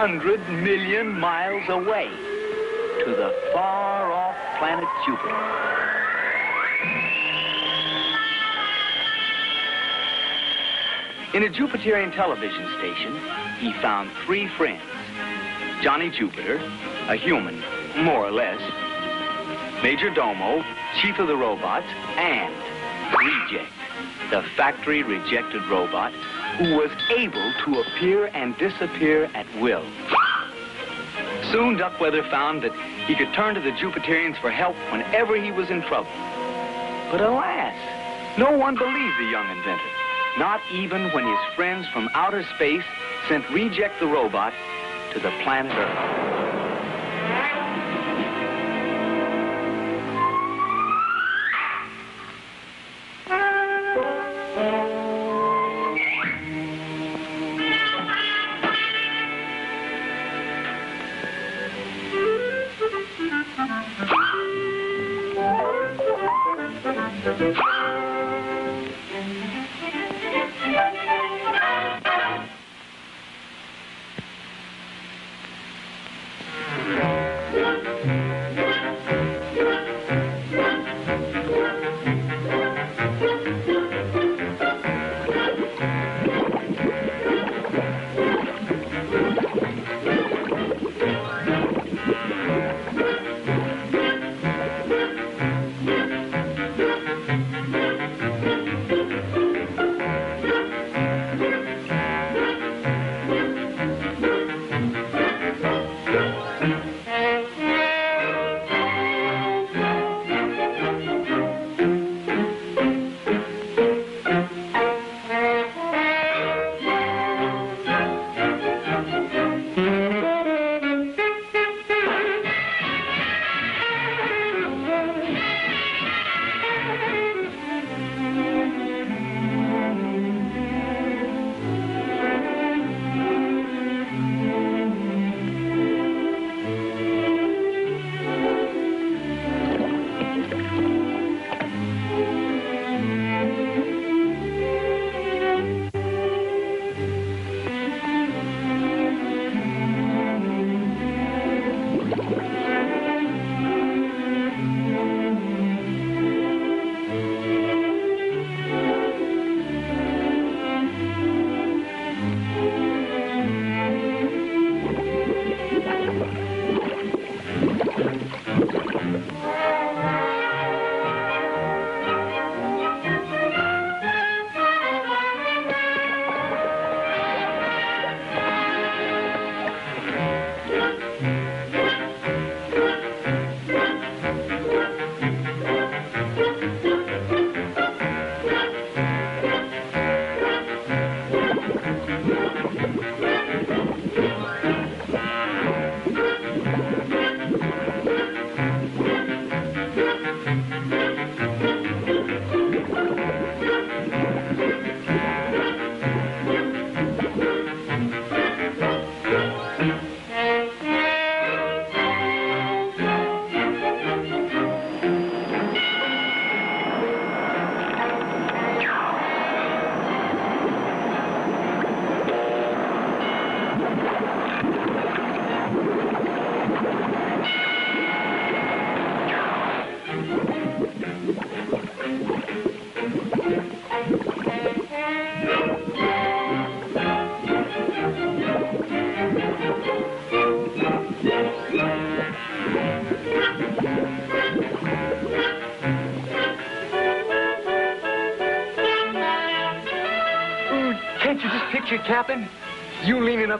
600 million miles away, to the far-off planet Jupiter. In a Jupiterian television station, he found three friends. Johnny Jupiter, a human, more or less. Major Domo, chief of the robots, and Reject, the factory-rejected robot who was able to appear and disappear at will. Soon, Duckweather found that he could turn to the Jupiterians for help whenever he was in trouble. But alas, no one believed the young inventor. Not even when his friends from outer space sent Reject the robot to the planet Earth. Captain.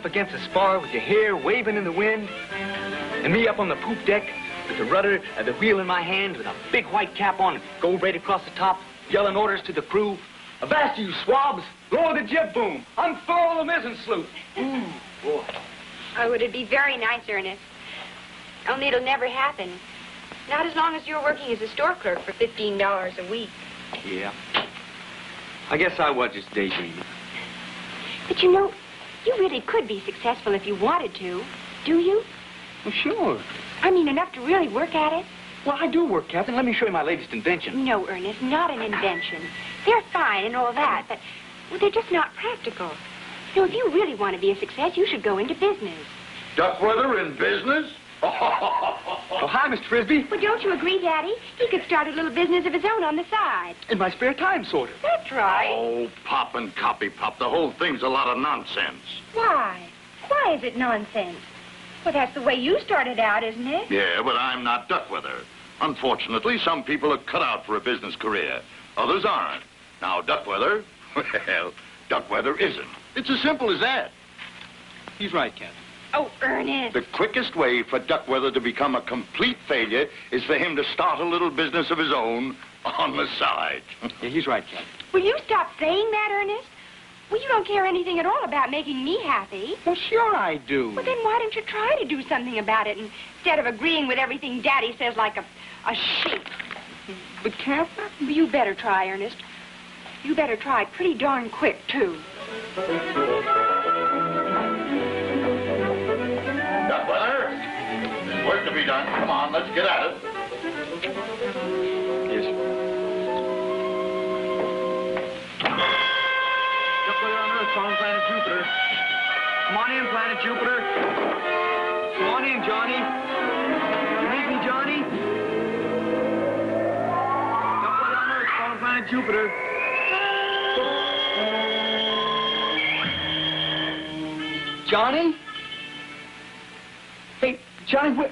Up against the spar with your hair waving in the wind. And me up on the poop deck with the rudder and the wheel in my hand with a big white cap on, gold braid across the top, yelling orders to the crew. Avast you swabs! Lower the jib boom! Unfurl the mizzen sloop! Ooh, boy. Oh, would it be very nice, Ernest? Only it'll never happen. Not as long as you're working as a store clerk for $15 a week. Yeah. I guess I was just daydreaming. But you know, you really could be successful if you wanted to. Do you? Well, sure. I mean, enough to really work at it? Well, I do work, Captain. Let me show you my latest invention. No, Ernest, not an invention. They're fine and all that, but well, they're just not practical. You know, if you really want to be a success, you should go into business. Duckweather in business? Oh, hi, Mr. Frisby. Well, don't you agree, Daddy? He could start a little business of his own on the side. In my spare time, sort of. That's right. oh, pop and copy pop. The whole thing's a lot of nonsense. Why? Why is it nonsense? Well, that's the way you started out, isn't it? Yeah, but I'm not Duckweather. Unfortunately, some people are cut out for a business career. Others aren't. Now, Duckweather, well, Duckweather isn't. It's as simple as that. He's right, Captain. Oh, Ernest. The quickest way for Duckweather to become a complete failure is for him to start a little business of his own on the side. Yeah, he's right, Captain. Will you stop saying that, Ernest? Well, you don't care anything at all about making me happy. Well, sure I do. Well, then why don't you try to do something about it instead of agreeing with everything Daddy says like a, a sheep? But, Captain... You better try, Ernest. You better try pretty darn quick, too. Work to be done. Come on, let's get at it. Yes. Duckweather on Earth, following planet Jupiter. Come on in, planet Jupiter. Come on in, Johnny. You need me, Johnny? Duckweather on Earth, following planet Jupiter. Johnny? Hey, Johnny, where,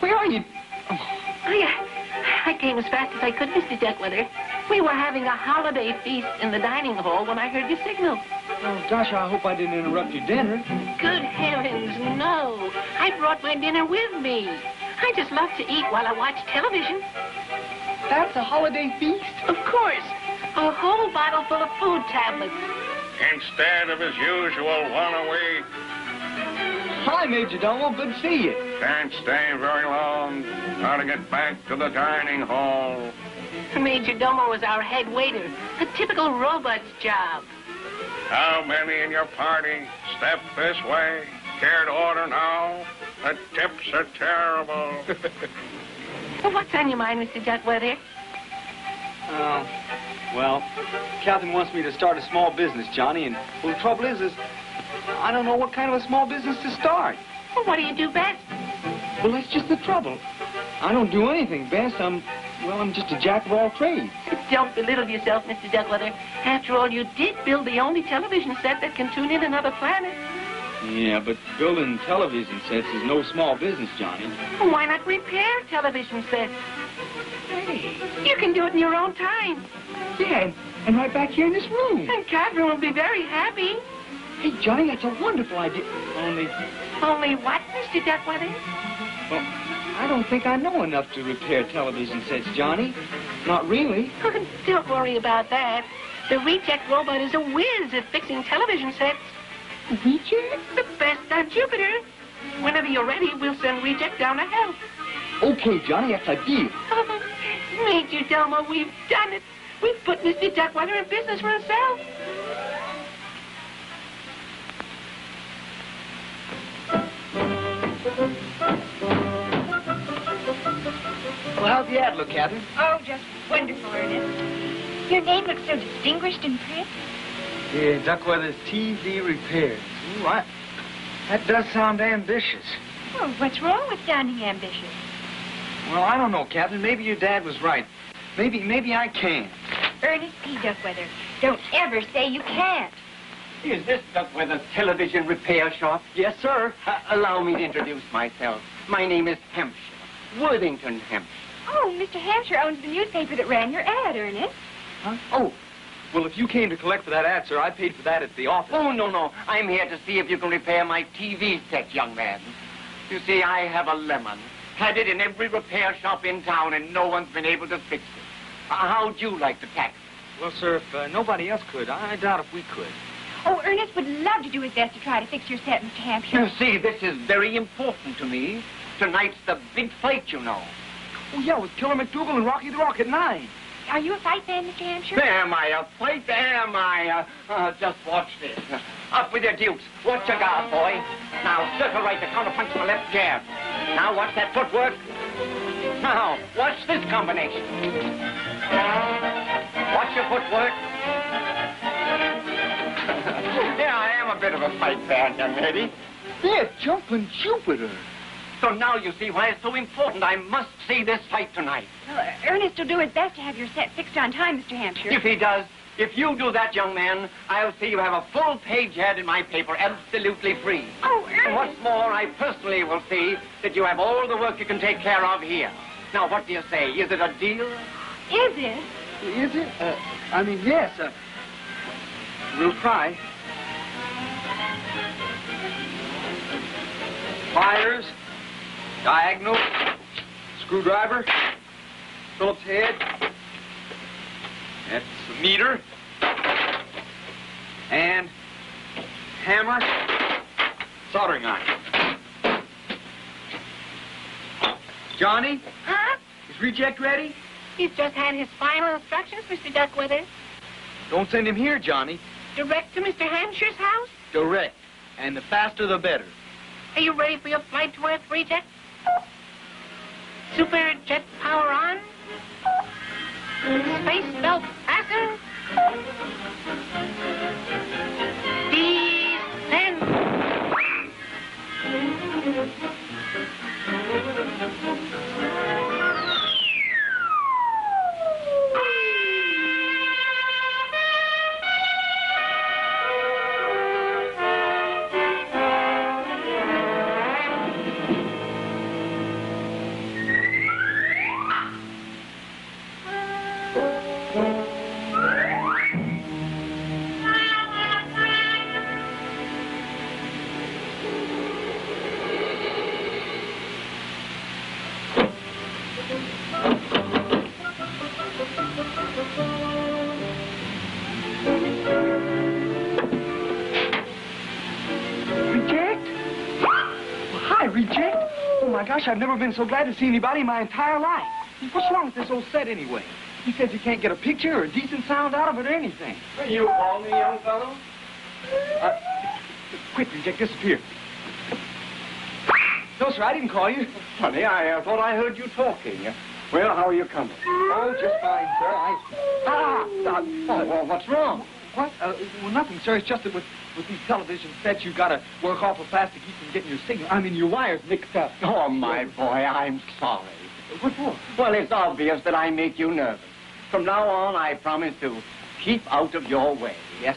where are you? I, uh, I came as fast as I could, Mr. Duckweather. We were having a holiday feast in the dining hall when I heard your signal. Oh, gosh, I hope I didn't interrupt your dinner. Good heavens, no. I brought my dinner with me. I just love to eat while I watch television. That's a holiday feast? Of course. A whole bottle full of food tablets. Instead of his usual one a week, Hi, Major Domo. Good to see you. can't stay very long. Gotta get back to the dining hall. Major Domo was our head waiter. A typical robot's job. How many in your party? Step this way. Care to order now? The tips are terrible. Well, what's on your mind, Mr. Duckweather? Uh, well, Captain wants me to start a small business, Johnny, and well, the trouble is, is I don't know what kind of a small business to start. Well, what do you do best? Well, that's just the trouble. I don't do anything best. I'm, well, I'm just a jack of all trades. Don't belittle yourself, Mr. Duckweather. After all, you did build the only television set that can tune in another planet. Yeah, but building television sets is no small business, Johnny. Well, why not repair television sets? Hey. You can do it in your own time. Yeah, and, and right back here in this room. And Katherine will be very happy. Hey, Johnny, that's a wonderful idea. Only, Only what, Mr. Duckweather? well, I don't think I know enough to repair television sets, Johnny. Not really. Oh, don't worry about that. The reject robot is a whiz at fixing television sets. Reject? The best on Jupiter. Whenever you're ready, we'll send Reject down to help. Okay, Johnny, that's a deal. Oh, Major Domo, we've done it. We've put Mr. Duckweather in business for himself. Well, how's the ad look, Captain? Oh, just wonderful, Ernest. Your name looks so distinguished in print. Yeah, Duckweather's TV repairs. Ooh, I, that does sound ambitious. Well, what's wrong with sounding ambitious? Well, I don't know, Captain. Maybe your dad was right. Maybe, maybe I can. Ernest P. Duckweather, don't ever say you can't. Is this Duckweather's television repair shop? Yes, sir. Uh, allow me to introduce myself. My name is Hampshire, Worthington Hampshire. Oh, Mr. Hampshire owns the newspaper that ran your ad, Ernest. Huh? Oh, well, if you came to collect for that ad, sir, I paid for that at the office. Oh, no, no. I'm here to see if you can repair my TV set, young man. You see, I have a lemon. Had it in every repair shop in town, and no one's been able to fix it. Uh, how'd you like to tax it? Well, sir, if uh, nobody else could, I doubt if we could. Oh, Ernest would love to do his best to try to fix your set, Mr. Hampshire. You see, this is very important to me. Tonight's the big fight, you know. Oh, yeah, with Killer McDougal and Rocky the Rocket 9. Are you a fight fan, Mr. Hampshire? Am I a fight? Am I? Uh, uh, just watch this. Up with your dukes. Watch your guard, boy. Now, circle right to counterpunch the left jab. Now, watch that footwork. Now, watch this combination. Watch your footwork. Yeah, I am a bit of a fight there, young lady. They're jumping Jupiter. So now you see why it's so important. I must see this fight tonight. Well, Ernest will do his best to have your set fixed on time, Mr. Hampshire. If he does, if you do that, young man, I'll see you have a full page ad in my paper, absolutely free. Oh, And Ernest! what's more, I personally will see that you have all the work you can take care of here. Now, what do you say? Is it a deal? Is it? Is it? Uh, I mean, yes. Uh, we'll try. Pliers, diagonal, screwdriver, Phillips head. That's the meter. And hammer, soldering iron. Johnny, Huh? is reject ready? He's just had his final instructions, Mr. Duckweather. Don't send him here, Johnny. Direct to Mr. Hampshire's house? Direct. And the faster the better. Are you ready for your flight to Earth, Reject? Super jet power on? Space belt fasten? Gosh, I've never been so glad to see anybody in my entire life. What's wrong with this old set anyway? He says you can't get a picture or a decent sound out of it or anything. You call me, young fellow? Uh, quick, Reject, disappear. No, sir, I didn't call you. Funny, I uh, thought I heard you talking. Well, how are you coming? Oh, just fine, sir. I... Ah! Uh, Oh, well, what's wrong? What? Uh, well, nothing, sir. It's just that with, with these television sets, you've got to work awful fast to keep from getting your signal. I mean, your wires mixed up. Oh, my boy, I'm sorry. What for? Well, it's obvious that I make you nervous. From now on, I promise to keep out of your way. Yes.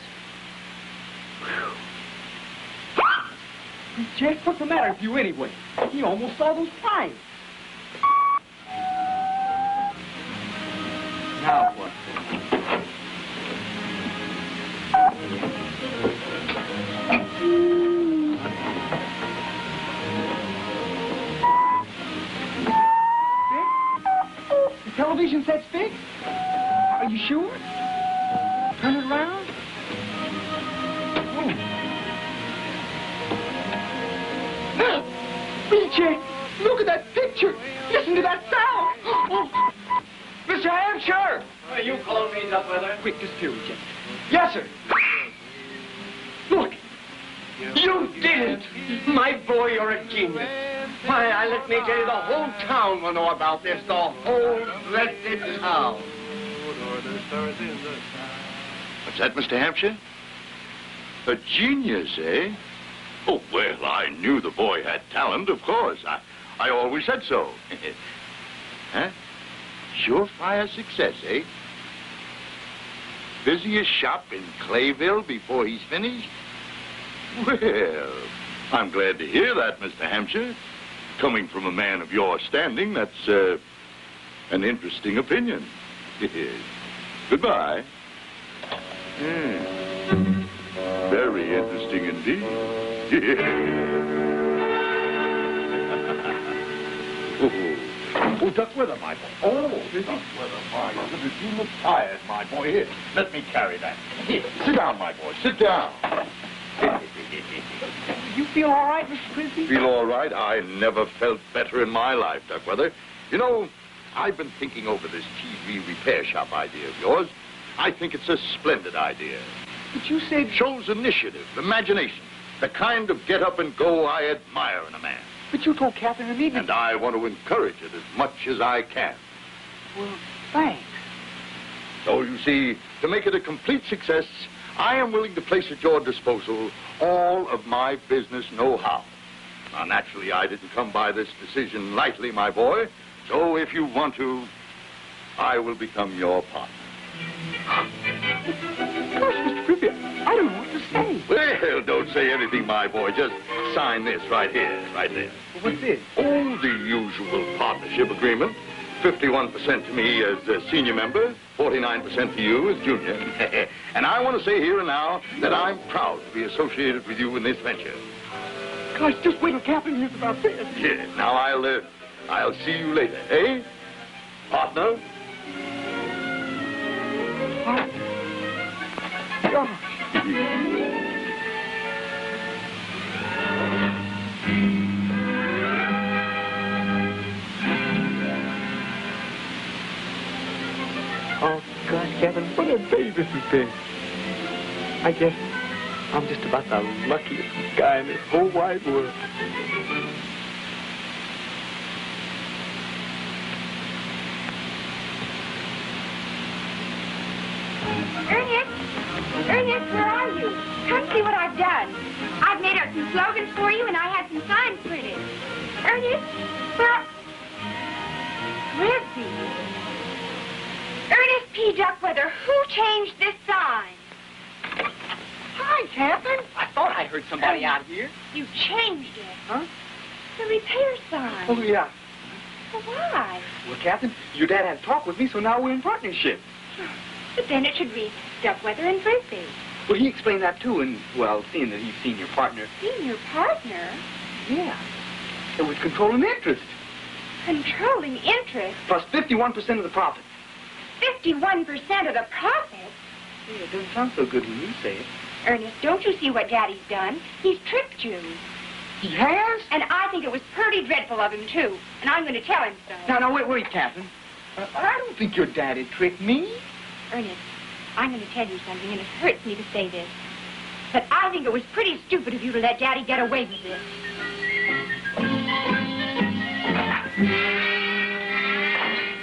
Jack, what's the matter with you anyway? He almost saw those fires. Now what? The television set's fixed? Are you sure? Turn it around. Oh. BJ, look at that picture. Listen to that sound. Oh. Mr. Hampshire. you call me, Duckweather? Quick, disappear, BJ. Yes, sir. You did it! My boy, you're a genius. Why, I let me tell you, the whole town will know about this. The whole blessed town. What's that, Mr. Hampshire? A genius, eh? Oh, well, I knew the boy had talent, of course. I, I always said so. huh? Surefire success, eh? Busiest shop in Clayville before he's finished? Well, I'm glad to hear that, Mr. Hampshire. Coming from a man of your standing, that's uh, an interesting opinion. Goodbye. Hmm. Very interesting indeed. oh, Oh, Duckweather, my boy. Oh, Duckweather, my boy. you look tired, my boy. Here, let me carry that. Here, sit down, my boy, sit down. Feel all right, Mr. Frisby? Feel all right? I never felt better in my life, Duckweather. You know, I've been thinking over this TV repair shop idea of yours. I think it's a splendid idea. But you said... Shows initiative, imagination. The kind of get up and go I admire in a man. But you told Katherine and me. And I want to encourage it as much as I can. Well, thanks. So you see, to make it a complete success, I am willing to place at your disposal all of my business know-how. Now, naturally, I didn't come by this decision lightly, my boy. So if you want to, I will become your partner. Gosh, Mr. Frisby, I don't know what to say. Well, don't say anything, my boy. Just sign this right here, right there. What's this? All the usual partnership agreement. 51% to me as a senior member, 49% to you as junior. and I want to say here and now that I'm proud to be associated with you in this venture. Gosh, just wait till Captain hears about this. Yeah, now I'll, uh, I'll see you later, eh? Partner? Gosh. Kevin, what a day this has been. I guess I'm just about the luckiest guy in this whole wide world. Ernest! Ernest, where are you? Come see what I've done. I've made up some slogans for you, and I had some signs printed. Ernest, where are... Frisby. Ernest P. Duckweather, who changed this sign? Hi, Katherine. I thought I heard somebody um, out here. You changed it. Huh? The repair sign. Oh, yeah. Well, why? Well, Katherine, your dad had a talk with me, so now we're in partnership. But then it should read Duckweather and Frisby. Well, he explained that, too, and, well, seeing that he's senior your partner, Senior partner? yeah. It was controlling interest, Controlling interest. plus 51% of the profit. 51% of the profits? Yeah, it doesn't sound so good when you say it. Ernest, don't you see what Daddy's done? He's tricked you. He has? And I think it was pretty dreadful of him, too. And I'm going to tell him so. Now, now, wait, wait, Katherine. Uh, I don't think your daddy tricked me. Ernest, I'm going to tell you something, and it hurts me to say this. But I think it was pretty stupid of you to let Daddy get away with this.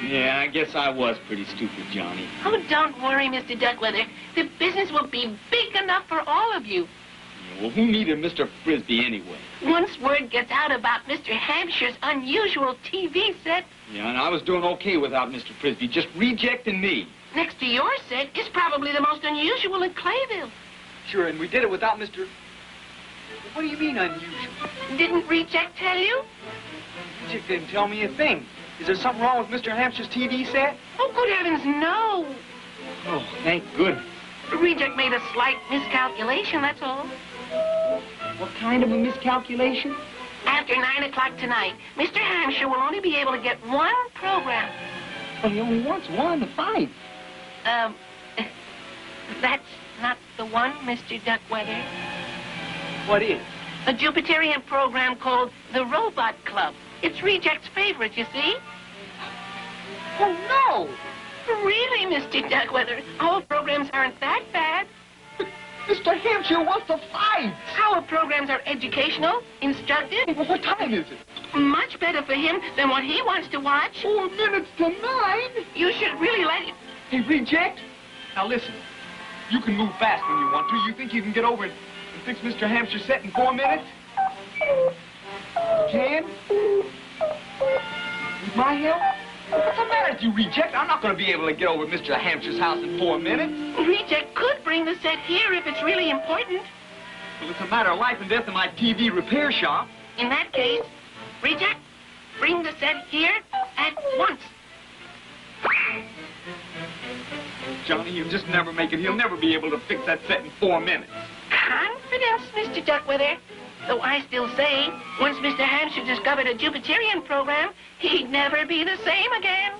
Yeah, I guess I was pretty stupid, Johnny. Oh, don't worry, Mr. Duckweather. The business will be big enough for all of you. Yeah, well, who needed Mr. Frisby anyway? Once word gets out about Mr. Hampshire's unusual TV set, Yeah, and I was doing okay without Mr. Frisby, just rejecting me. next to your set is probably the most unusual in Clayville. Sure, and we did it without Mr. What do you mean unusual? Didn't Reject tell you? Chick didn't tell me a thing. Is there something wrong with Mr. Hampshire's TV set? Oh, good heavens, no. Oh, thank goodness. Reject made a slight miscalculation, that's all. What kind of a miscalculation? After 9 o'clock tonight, Mr. Hampshire will only be able to get one program. Well, he only wants one to fight. Um, that's not the one, Mr. Duckweather. What is? A Jupiterian program called The Robot Club. It's Reject's favorite, you see. Oh, no! Really, Mr. Duckweather, our programs aren't that bad. Mr. Hampshire wants to fight! Our programs are educational, instructive, Well, what time is it? much better for him than what he wants to watch. Four minutes to nine! You should really let him. Hey, Reject! Now listen, you can move fast when you want to. You think you can get over it and fix Mr. Hampshire's set in four minutes? Can? My help? What's the matter with you, Reject? I'm not going to be able to get over Mr. Hampshire's house in four minutes. Reject could bring the set here if it's really important. Well, it's a matter of life and death in my TV repair shop. In that case, Reject, bring the set here at once. Johnny, you'll just never make it. He'll never be able to fix that set in four minutes. Confidence, Mr. Duckweather. Though I still say, once Mr. Hampshire discovered a Jupiterian program, he'd never be the same again.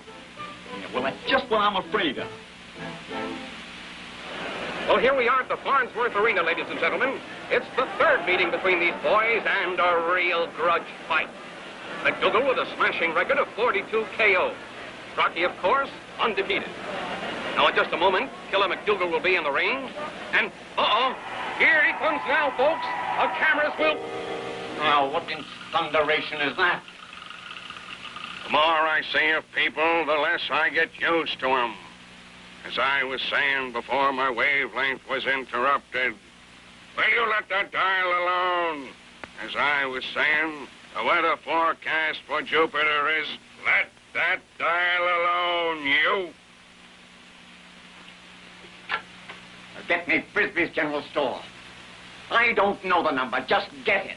Yeah, well, that's just what I'm afraid of. Well, here we are at the Farnsworth Arena, ladies and gentlemen. It's the third meeting between these boys and a real grudge fight. McDougal with a smashing record of 42 KO. Rocky, of course, undefeated. Now, in just a moment, Killer McDougal will be in the ring. And, uh-oh, here he comes now, folks. The cameras will... Now, what in thunderation is that? The more I see of people, the less I get used to them. As I was saying before my wavelength was interrupted, will you let that dial alone? As I was saying, the weather forecast for Jupiter is let that dial alone, you. Get me Frisby's General Store. I don't know the number. Just get it.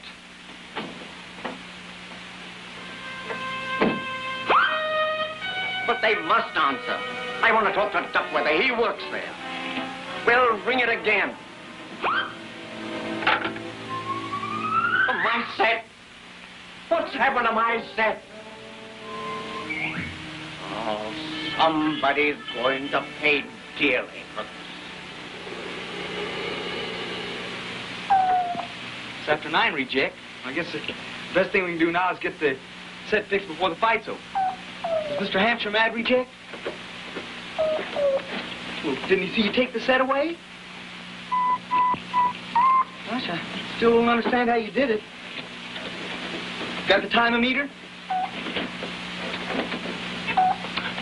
But they must answer. I want to talk to Duckweather. He works there. Well, ring it again. My set. What's happened to my set? Oh, somebody's going to pay dearly for after nine, Reject. I guess the best thing we can do now is get the set fixed before the fight's over. Is Mr. Hampshire mad, Reject? Well, didn't he see you take the set away? Gosh, I still don't understand how you did it. Got the timer-meter?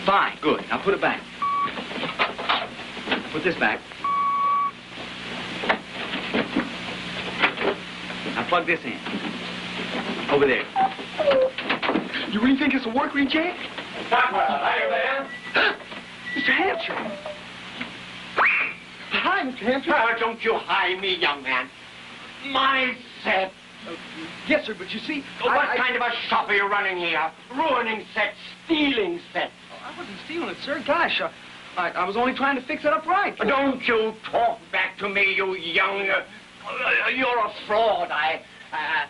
Fine, good. Now put it back. Put this back. Plug this in. Over there. You really think this will work, Reject? Duckweather, are you there? Mr. Hampshire. Hi, Mr. Hampshire. Oh, don't you high me, young man. My set. Yes, sir, but you see, what I, I- kind of a shop are you running here? Ruining sets, stealing sets. I wasn't stealing it, sir. Gosh, uh, I, I was only trying to fix it up right. Don't you talk back to me, you young... Uh, uh, you're a fraud. I... Uh,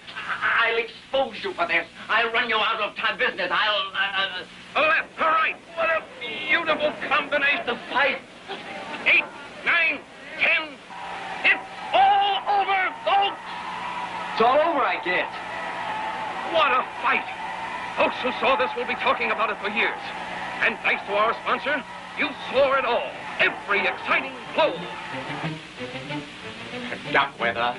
I'll expose you for this. I'll run you out of time business. I'll... Uh, Left to right. What a beautiful combination of fight. Eight, nine, ten. It's all over, folks. It's all over, I guess. What a fight! Folks who saw this will be talking about it for years. And thanks to our sponsor, you saw it all. Every exciting blow. Duckweather,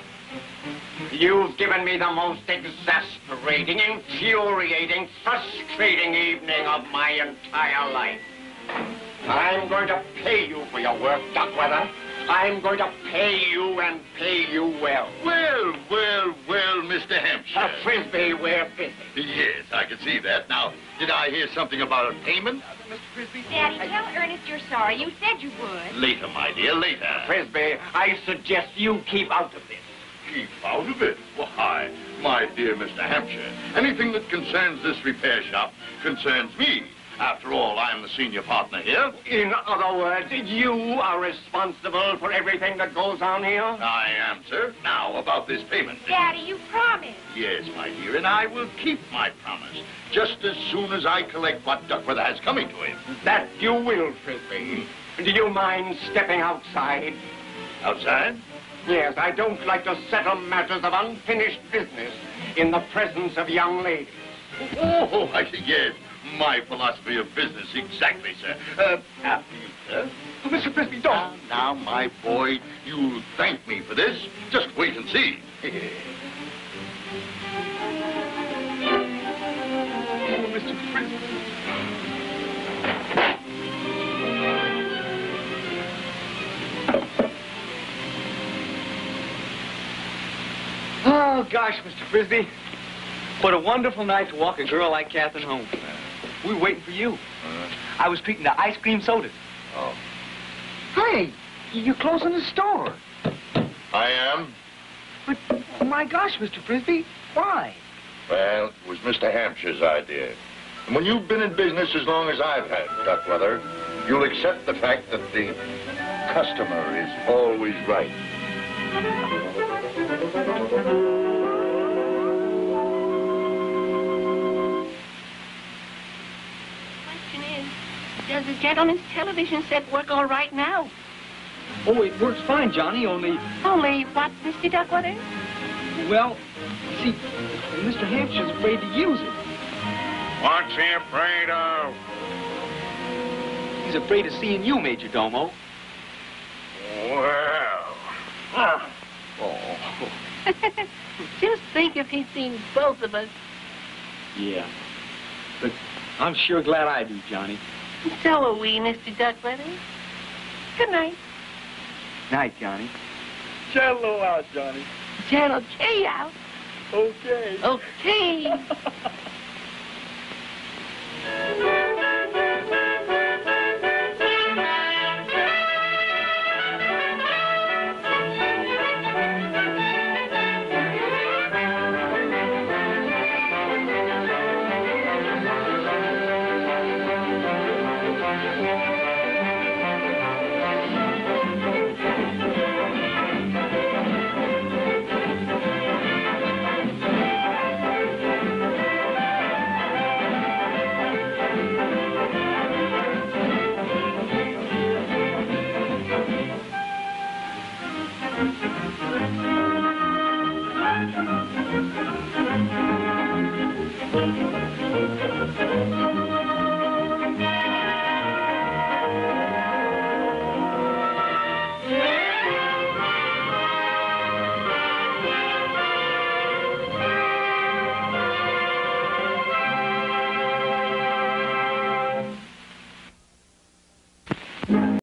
you've given me the most exasperating, infuriating, frustrating evening of my entire life. I'm going to pay you for your work, Duckweather. I'm going to pay you and pay you well. Well, well, well, Mr. Hampshire. A frisbee, we're busy. Yes, I can see that. Now, did I hear something about a payment? Mr. Frisby? Daddy, tell Ernest you're sorry. You said you would. Later, my dear, later. Frisby, I suggest you keep out of this. Keep out of it. Why, my dear Mr. Hampshire, anything that concerns this repair shop concerns me. After all, I'm the senior partner here. In other words, you are responsible for everything that goes on here? I am, sir. Now, about this payment. Daddy, you promised. Yes, my dear, and I will keep my promise just as soon as I collect what Duckworth has coming to him. That you will, Frisby. Hmm. Do you mind stepping outside? Outside? Yes, I don't like to settle matters of unfinished business in the presence of young ladies. Oh, I see, yes. My philosophy of business, exactly, sir. Uh, after you, sir. Oh, Mr. Frisby, don't. now, my boy, you'll thank me for this. Just wait and see. Oh, Mr. Frisby. Oh, gosh, Mr. Frisby. What a wonderful night to walk a girl like Katherine home. We were waiting for you. I was treating the ice cream sodas. Oh. Hey, you're closing the store. I am? But, my gosh, Mr. Frisby, why? Well, it was Mr. Hampshire's idea. And when you've been in business as long as I've had, Duckweather, you'll accept the fact that the customer is always right. Gentleman's television set work all right now? Oh, it works fine, Johnny, only, Only what, Mr. Duckweather? well, see, Mr. Hampshire's afraid to use it. What's he afraid of? he's afraid of seeing you, Major Domo. Well. Oh. Just think if he'd seen both of us. Yeah. But I'm sure glad I do, Johnny. So are we, Mr. Duckweather. Good night. Night, Johnny. Cello out, Johnny. Channel J out. Okay. Okay.